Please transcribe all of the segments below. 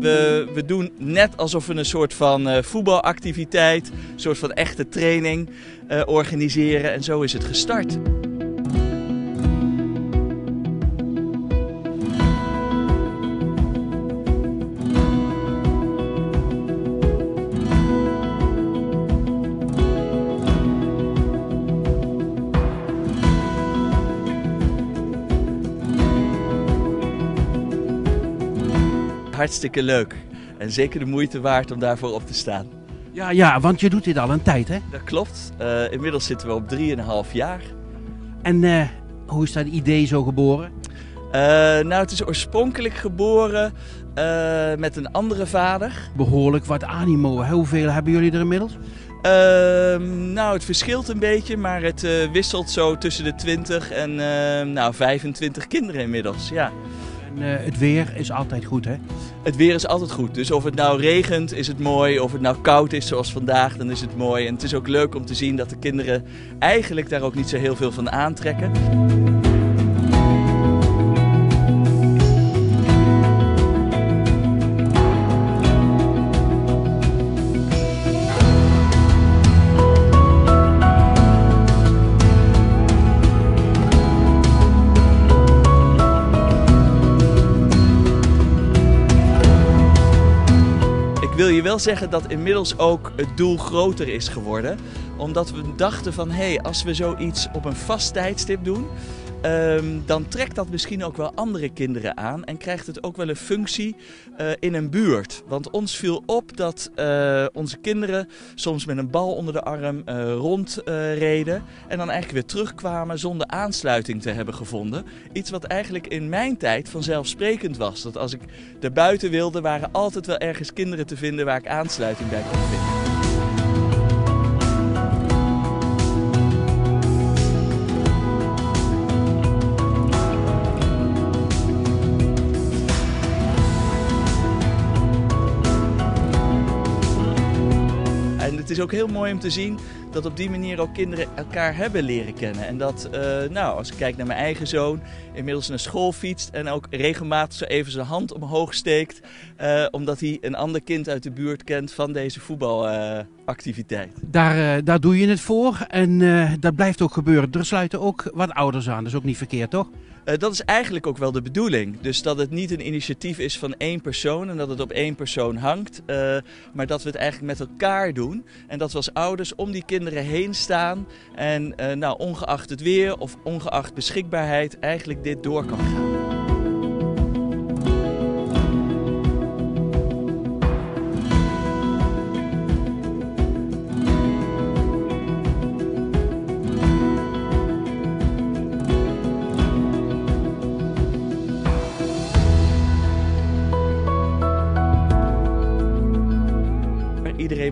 We, we doen net alsof we een soort van uh, voetbalactiviteit, een soort van echte training uh, organiseren. En zo is het gestart. Hartstikke leuk. En zeker de moeite waard om daarvoor op te staan. Ja, ja want je doet dit al een tijd, hè? Dat klopt. Uh, inmiddels zitten we op 3,5 jaar. En uh, hoe is dat idee zo geboren? Uh, nou, het is oorspronkelijk geboren met een andere vader. Behoorlijk wat animo. Hoeveel hebben jullie er inmiddels? Ehm, nou, het verschilt een beetje, maar het wisselt zo tussen de 20 en nou, 25 kinderen inmiddels. Ja. En uh, het weer is altijd goed, hè? Het weer is altijd goed. Dus of het nou regent, is het mooi. Of het nou koud is, zoals vandaag, dan is het mooi. En het is ook leuk om te zien dat de kinderen eigenlijk daar ook niet zo heel veel van aantrekken. Wil je wel zeggen dat inmiddels ook het doel groter is geworden. Omdat we dachten van hé, hey, als we zoiets op een vast tijdstip doen, Um, dan trekt dat misschien ook wel andere kinderen aan en krijgt het ook wel een functie uh, in een buurt. Want ons viel op dat uh, onze kinderen soms met een bal onder de arm uh, rondreden en dan eigenlijk weer terugkwamen zonder aansluiting te hebben gevonden. Iets wat eigenlijk in mijn tijd vanzelfsprekend was. Dat als ik er buiten wilde, waren altijd wel ergens kinderen te vinden waar ik aansluiting bij kon vinden. Het is ook heel mooi om te zien dat op die manier ook kinderen elkaar hebben leren kennen. En dat, uh, nou, als ik kijk naar mijn eigen zoon, inmiddels naar school fietst en ook regelmatig zo even zijn hand omhoog steekt, uh, omdat hij een ander kind uit de buurt kent van deze voetbalactiviteit. Daar, daar doe je het voor en dat blijft ook gebeuren. Er sluiten ook wat ouders aan, dat is ook niet verkeerd, toch? Uh, dat is eigenlijk ook wel de bedoeling. Dus dat het niet een initiatief is van één persoon en dat het op één persoon hangt. Uh, maar dat we het eigenlijk met elkaar doen. En dat we als ouders om die kinderen heen staan. En uh, nou, ongeacht het weer of ongeacht beschikbaarheid eigenlijk dit door kan gaan.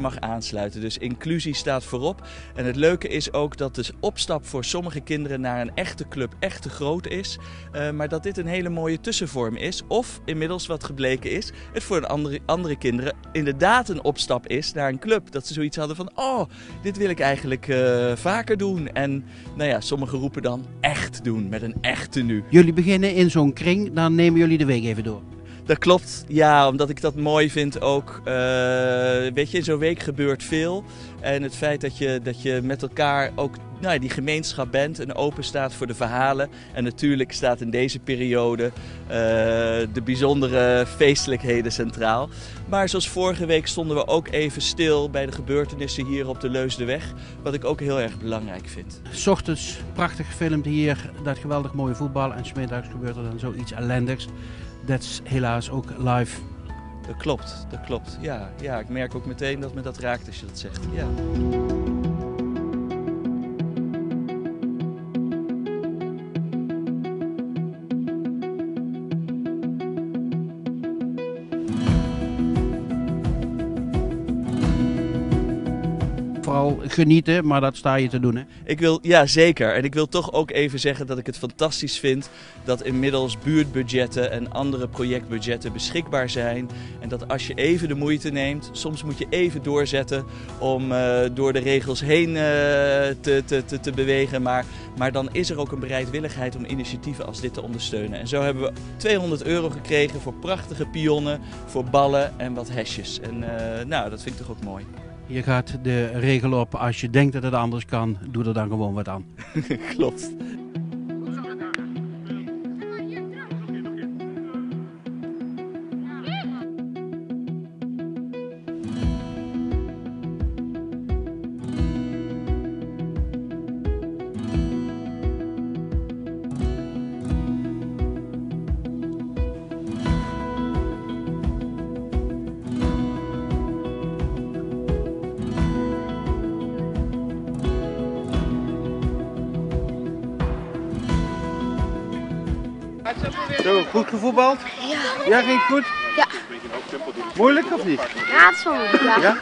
Mag aansluiten. Dus inclusie staat voorop. En het leuke is ook dat de opstap voor sommige kinderen naar een echte club echt te groot is. Uh, maar dat dit een hele mooie tussenvorm is. Of inmiddels wat gebleken is, het voor andere, andere kinderen inderdaad een opstap is naar een club. Dat ze zoiets hadden van, oh, dit wil ik eigenlijk uh, vaker doen. En nou ja, sommigen roepen dan echt doen, met een echte nu. Jullie beginnen in zo'n kring, dan nemen jullie de week even door. Dat klopt, ja, omdat ik dat mooi vind ook. Uh, weet je, in zo'n week gebeurt veel. En het feit dat je, dat je met elkaar ook nou ja, die gemeenschap bent en open staat voor de verhalen. En natuurlijk staat in deze periode uh, de bijzondere feestelijkheden centraal. Maar zoals vorige week stonden we ook even stil bij de gebeurtenissen hier op de Leusdeweg. Wat ik ook heel erg belangrijk vind. S ochtends prachtig gefilmd hier, dat geweldig mooie voetbal. En smiddags gebeurt er dan zoiets ellendigs. Dat is helaas ook live. Dat klopt, dat klopt. Ja, ja, ik merk ook meteen dat me dat raakt als je dat zegt. Ja. Vooral genieten, maar dat sta je te doen. Hè? Ik wil, ja zeker. En ik wil toch ook even zeggen dat ik het fantastisch vind dat inmiddels buurtbudgetten en andere projectbudgetten beschikbaar zijn. En dat als je even de moeite neemt, soms moet je even doorzetten om uh, door de regels heen uh, te, te, te, te, bewegen. Maar, maar dan is er ook een bereidwilligheid om initiatieven als dit te ondersteunen. En zo hebben we 200 euro gekregen voor prachtige pionnen, voor ballen en wat hesjes. En uh, nou, dat vind ik toch ook mooi. Je gaat de regel op, als je denkt dat het anders kan, doe er dan gewoon wat aan. Klopt. Zo, goed gevoetbald? Ja. Ja, ging het goed? Ja. Moeilijk of niet? Ja, het is wel moeilijk. Ja. Ja?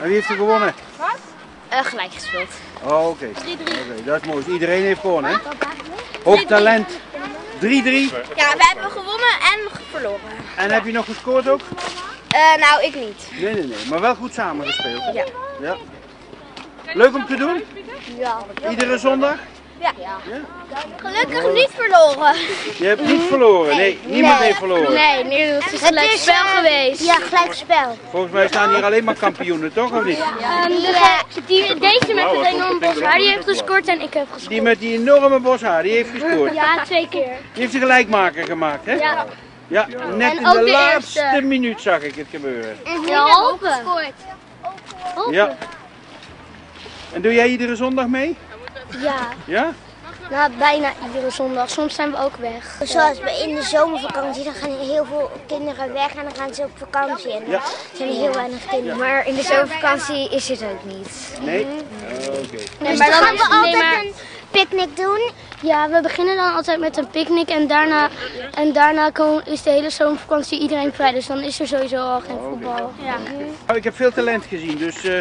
En wie heeft er gewonnen? Uh, gelijk gespeeld. Oh, oké. Okay. Oké, dat is mooi. Iedereen heeft gewonnen, hè? Hoog talent. 3-3. Ja, we hebben gewonnen en verloren. En heb je nog gescoord ook? Uh, nou, ik niet. Nee, nee, nee. Maar wel goed samengespeeld. Ja. ja. Leuk om te doen? Ja. Iedere zondag? Ja. ja. Gelukkig niet verloren. Je hebt niet verloren? Nee, niemand heeft verloren? Nee, nee het is gelijk spel uh, geweest. Ja, gelijk spel. Volgens mij staan hier alleen maar kampioenen, toch? Of niet? Ja. Um, de, die, deze met het enorme boshaar, die heeft gescoord en ik heb gescoord. Die met die enorme boshaar, die heeft gescoord? Ja, twee keer. Die heeft de gelijkmaker gemaakt, hè? Ja. Ja, net in de, de laatste eerste. minuut zag ik het gebeuren. En ja, halve. gescoord. Ja. En doe jij iedere zondag mee? Ja. Ja? Nou, bijna iedere zondag. Soms zijn we ook weg. Zoals in de zomervakantie, dan gaan heel veel kinderen weg en dan gaan ze op vakantie. En ja. er zijn heel weinig kinderen. Maar in de zomervakantie is het ook niet. Nee? Oké. Okay. Nee, maar dan gaan we altijd nee, maar... een picknick doen. Ja, we beginnen dan altijd met een picknick en daarna, en daarna is de hele zomervakantie iedereen vrij. Dus dan is er sowieso al geen voetbal. Ja. Nou, ik heb veel talent gezien, dus... Uh...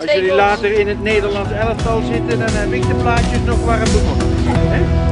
Als jullie later in het Nederlands elftal zitten, dan heb ik de plaatjes nog warm begonnen.